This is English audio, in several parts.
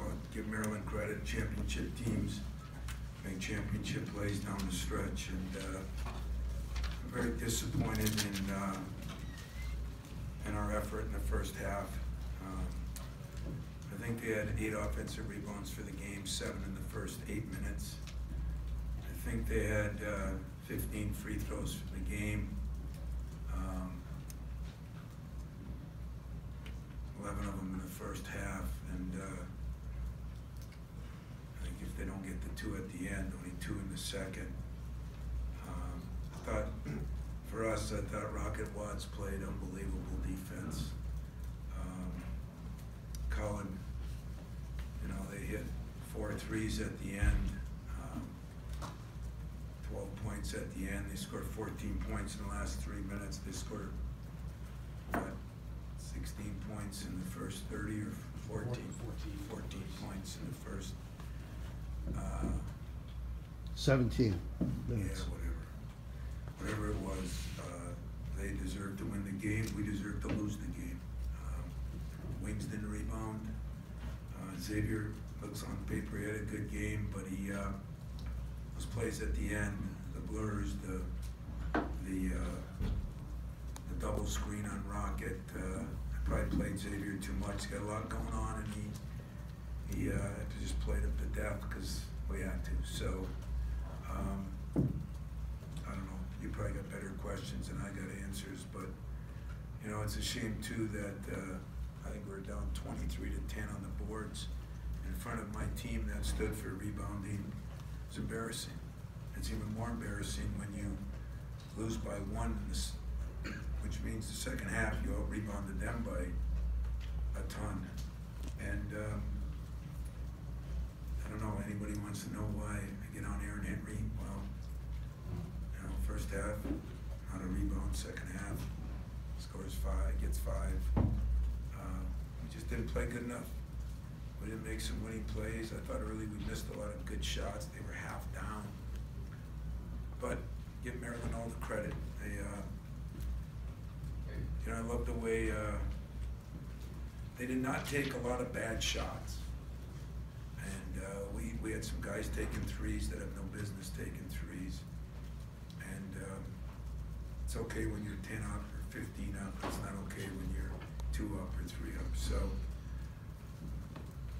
of give Maryland credit, championship teams make championship plays down the stretch, and uh, I'm very disappointed in, uh, in our effort in the first half. Um, I think they had eight offensive rebounds for the game, seven in the first eight minutes. I think they had uh, 15 free throws for the game. Um, 11 of them in the first half, and uh, I think if they don't get the two at the end, only two in the second. Um, I thought, for us, I thought Rocket Watts played unbelievable defense. Um, Cowan, you know, they hit four threes at the end, um, 12 points at the end. They scored 14 points in the last three minutes. They scored, what, 16 points in the first 30 or 14? 14. 14 points in the first, uh, Seventeen yeah, minutes. whatever. Whatever it was, uh, they deserved to win the game, we deserved to lose the game. Um, Wings didn't rebound. Uh, Xavier looks on paper, he had a good game, but he, uh, those plays at the end, the blurs, the, the, uh, the double screen on Rocket, uh, I probably played Xavier too much, he's got a lot going on, and he, he, uh, to just play it up to death, because we had to, so, um, I don't know, you probably got better questions than I got answers, but, you know, it's a shame too that, uh, I think we're down twenty-three to ten on the boards in front of my team that stood for rebounding. It's embarrassing. It's even more embarrassing when you lose by one which means the second half you out rebounded them by a ton. And, um, I don't know, anybody wants to know why I get on Aaron Henry? Well, you know, first half, not a rebound, second half, scores five, gets five. Uh, We just didn't play good enough. We didn't make some winning plays. I thought early we missed a lot of good shots. They were half down. But give Maryland all the credit. They, uh, you know, I love the way, uh, they did not take a lot of bad shots. And uh, we, had some guys taking threes that have no business taking threes. And um, it's okay when you're 10 up or 15 up, it's not okay when you're two up or three up. So,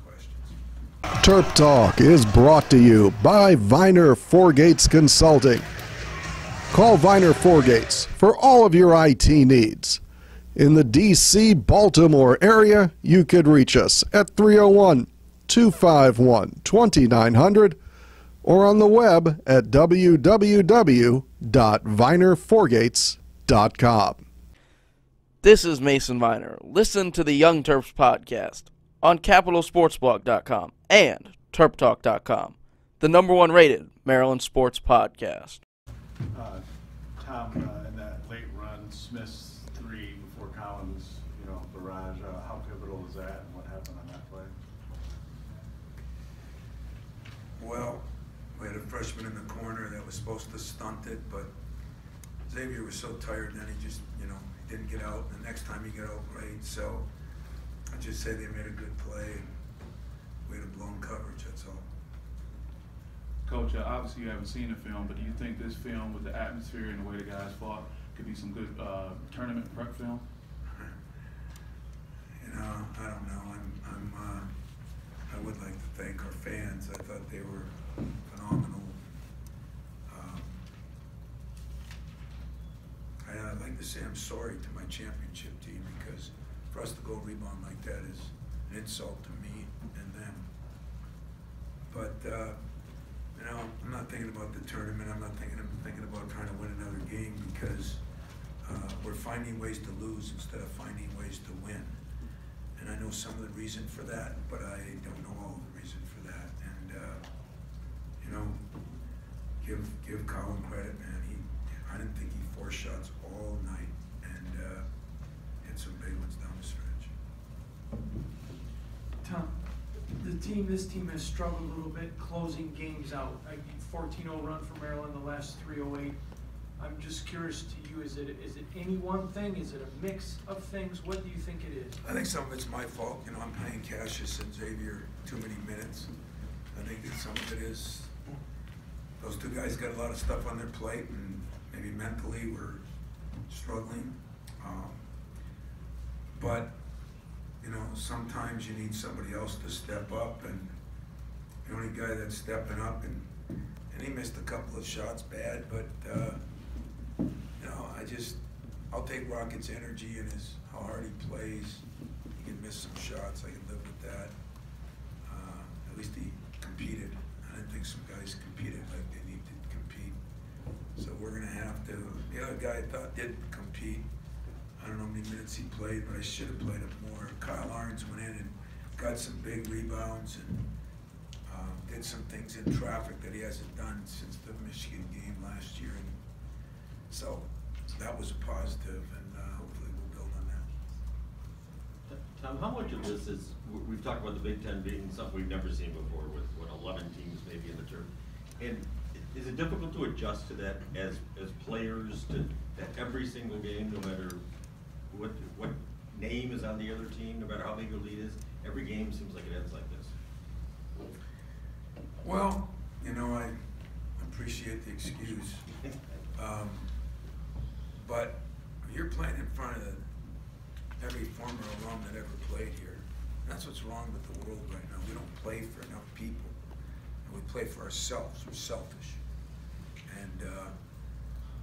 questions? Terp Talk is brought to you by Viener Four Gates Consulting. Call Viener Four Gates for all of your IT needs. In the DC Baltimore area, you could reach us at 301 251 2900 or on the web at www.vinerforgates.com. This is Mason Viener. Listen to the Young Terps podcast on CapitalSportsBlog.com and TerpTalk.com, the number one rated Maryland sports podcast. Uh, Tom, uh, in that late run, Smith's three before Cowan's, you know, barrage, uh, how pivotal is that and what happened on that play? Well, we had a freshman in the corner that was supposed to stunt it, but Xavier was so tired then he just, you know, he didn't get out. The next time he got out great, so I just say they made a good play. We had a blown coverage, that's all. Coach, uh, obviously you haven't seen the film, but do you think this film, with the atmosphere and the way the guys fought, could be some good uh, tournament prep film? You know, I don't know. I'm, I'm, uh, I would like to thank our fans. I thought they were phenomenal. Um, I, I'd like to say I'm sorry to my championship team because for us to go rebound like that is an insult to me and them. But, uh, you know, I'm not thinking about the tournament. I'm not thinking, I'm thinking about trying to win another game because uh, we're finding ways to lose instead of finding ways to win. And I know some of the reason for that, but I don't know all the reason for that. And, uh, you know, give, give Cowan credit, man. He, I didn't think he forced shots all night and, uh, hit some big ones down the stretch. Tom, the team, this team has struggled a little bit closing games out. Like 14-0 run for Maryland, the last 308. I'm just curious to you, is it, is it any one thing? Is it a mix of things? What do you think it is? I think some of it's my fault, you know, I'm playing Cassius and Xavier too many minutes. I think that some of it is, those two guys got a lot of stuff on their plate and maybe mentally we're struggling. Um, But, you know, sometimes you need somebody else to step up and the only guy that's stepping up and, and he missed a couple of shots bad, but, uh, you know, I just, I'll take Rocket's energy and his, how hard he plays. He can miss some shots, I can live with that. Uh, At least he competed. I didn't think some guys competed like they need to compete. So we're gonna have to, the other guy I thought did compete. Don't know how many minutes he played, but I should have played him more. Kyle Ahrens went in and got some big rebounds and, um, did some things in traffic that he hasn't done since the Michigan game last year. And So, that was a positive and, uh, hopefully we'll build on that. Tom, how much of this is, we- we've talked about the Big Ten being something we've never seen before with, what, eleven teams maybe in the term. And is it difficult to adjust to that as, as players to, that every single game, no matter what, what name is on the other team, no matter how big your lead is, every game seems like it ends like this? Well, you know, I appreciate the excuse. Um, But you're playing in front of the- every former alum that ever played here. That's what's wrong with the world right now. We don't play for enough people. And we play for ourselves. We're selfish. And, uh,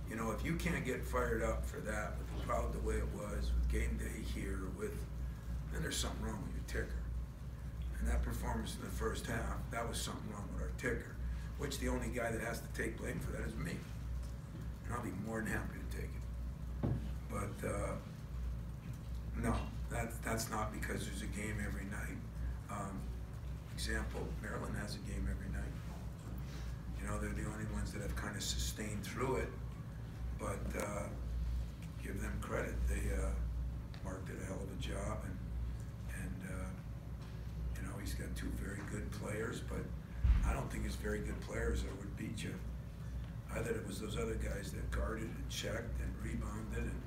you know, if you can't get fired up for that with the crowd the way it was, with game day here, with, then there's something wrong with your ticker. And that performance in the first half, that was something wrong with our ticker, which the only guy that has to take blame for that is me. And I'll be more than happy to take it. But, uh, no, that, that's not because there's a game every night. Um, example, Maryland has a game every night. You know, they're the only ones that have kind of sustained through it, but, uh, give them credit. They, uh, Mark did a hell of a job and, and, uh, you know, he's got two very good players, but I don't think his very good players that would beat you. I thought it was those other guys that guarded and checked and rebounded and,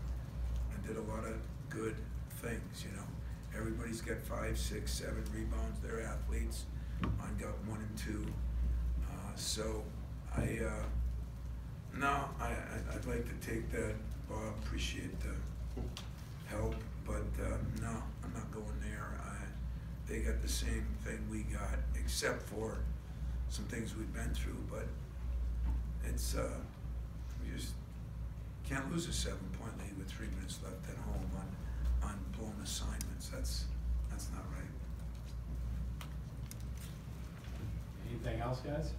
and did a lot of good things, you know. Everybody's got five, six, seven rebounds, they're athletes. Mine got one and two. Uh, so I, uh, no, I, I'd like to take that, Bob, appreciate the help, but, uh, no, I'm not going there. I, they got the same thing we got, except for some things we've been through, but it's, uh, we just can't lose a seven-point lead with three minutes left at home on, on blown assignments. That's, that's not right. Anything else, guys?